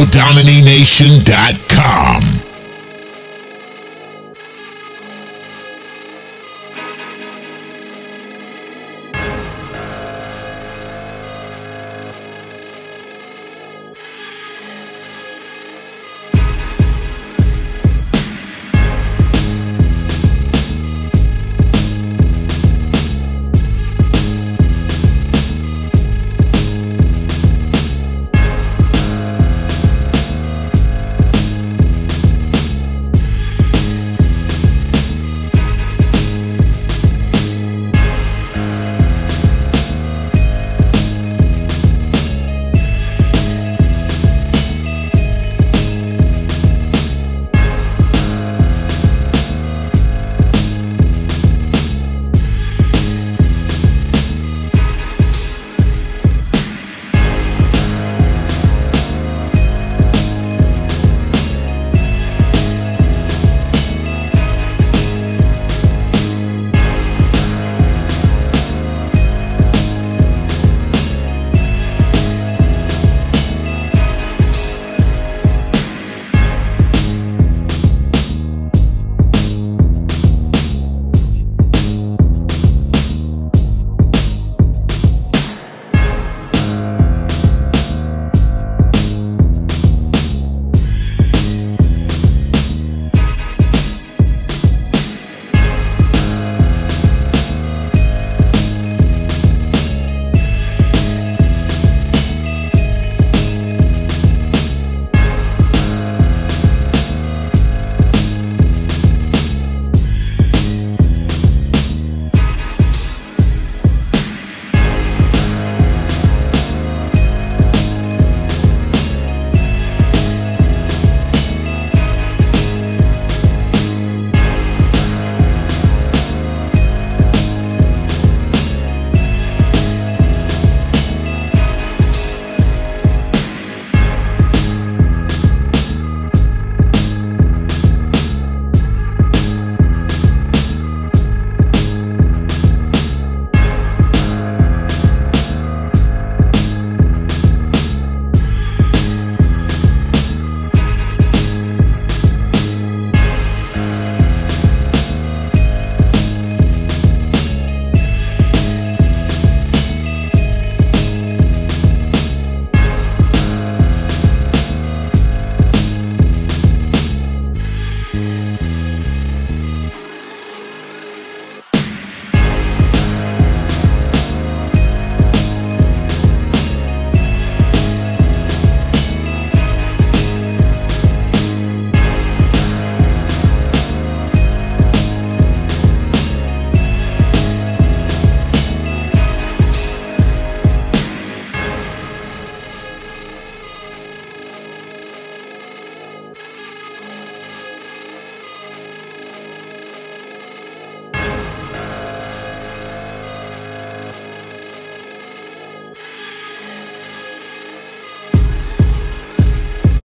Dominionation.com.